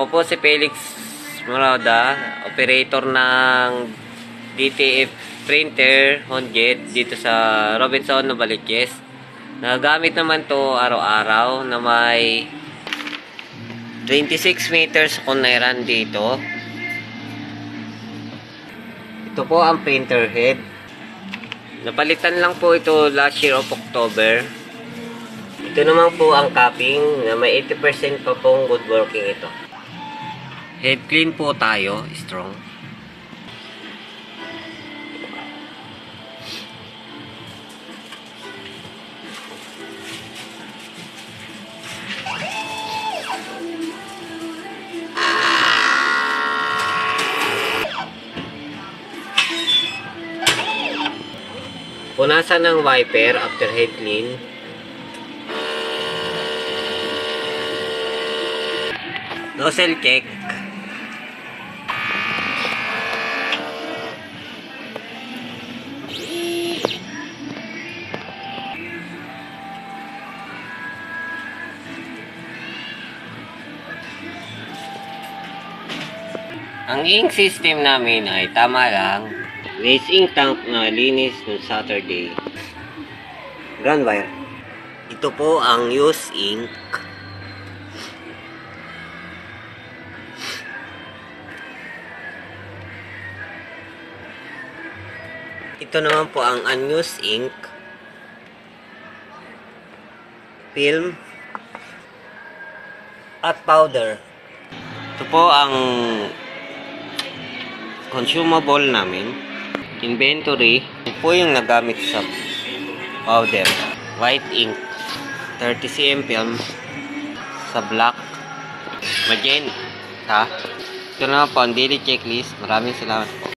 Ako po si Felix Morada, operator ng DTF printer Honjet dito sa Robinson Novaliches. Nagamit naman to araw-araw na may 26 meters kung nairan dito. Ito po ang printer head. Napalitan lang po ito last year of October. Ito naman po ang capping na may 80% pa pong good working ito. Head clean po tayo, strong. Punasan ng wiper after head clean. Nozzle check. Ang ink system namin ay tama lang. Waste ink tank na linis noong Saturday. Grand wire. Ito po ang use ink. Ito naman po ang unused ink. Film. At powder. Ito po ang consumable namin. Inventory. Po yung nagamit sa powder. White ink. 30 cm film. Sa black. Magenta. Ito naman po ang daily checklist. Maraming salamat po.